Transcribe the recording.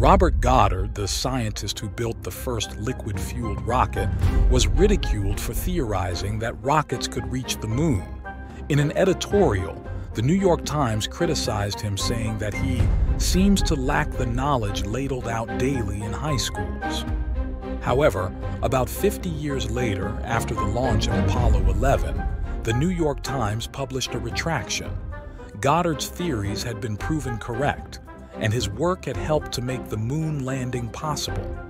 Robert Goddard, the scientist who built the first liquid fueled rocket, was ridiculed for theorizing that rockets could reach the moon. In an editorial, the New York Times criticized him, saying that he seems to lack the knowledge ladled out daily in high schools. However, about 50 years later, after the launch of Apollo 11, the New York Times published a retraction. Goddard's theories had been proven correct, and his work had helped to make the moon landing possible.